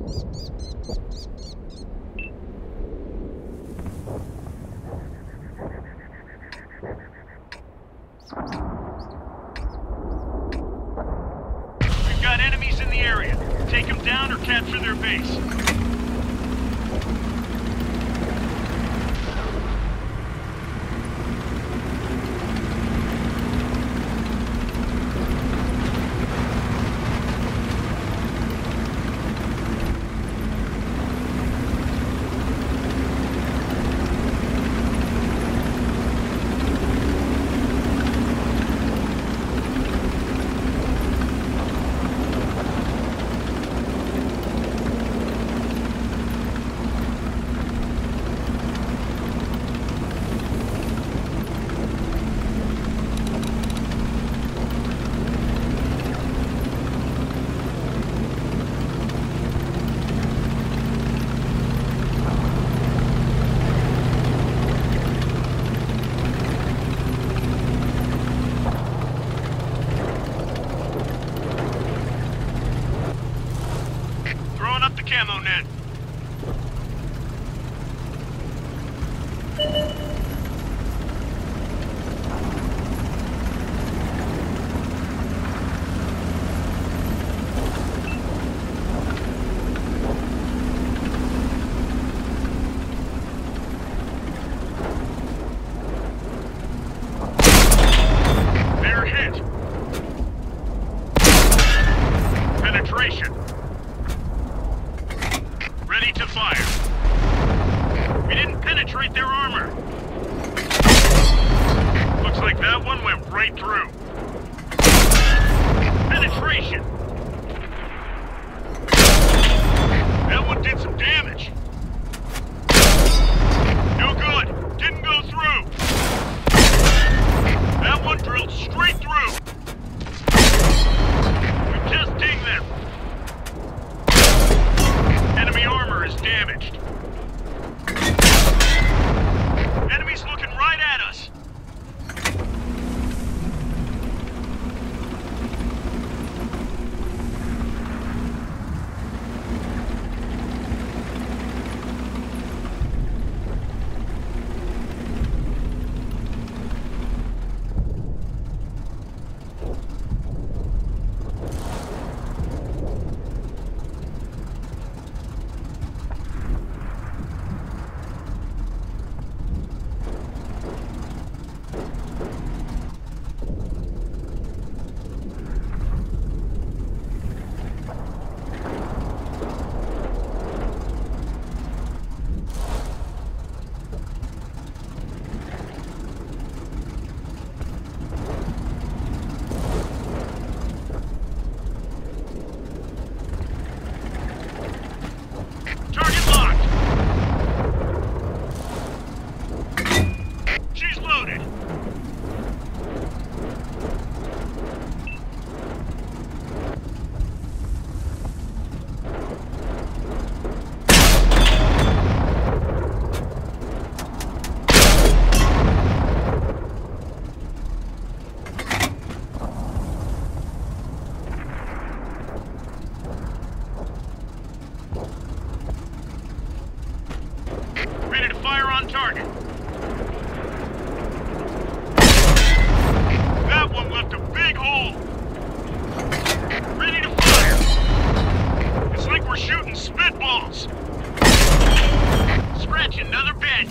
We've got enemies in the area. Take them down or capture their base. The net. Penetrate their armor. Looks like that one went right through. Penetration. That one did some damage. No good. Didn't go through. That one drilled straight through. We're testing them. Enemy armor is damaged.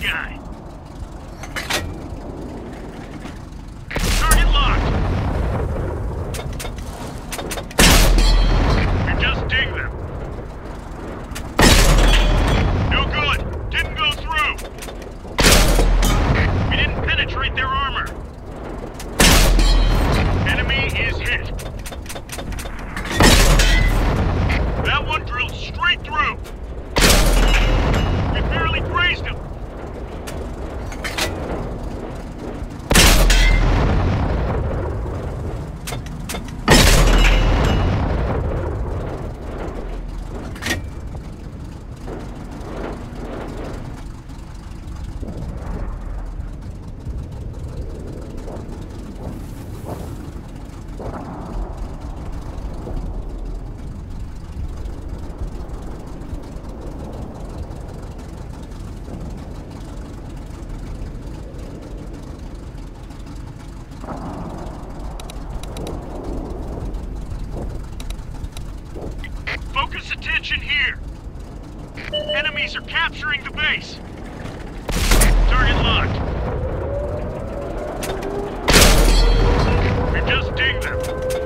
guy. Enemies are capturing the base! Target locked. We've just dinged them.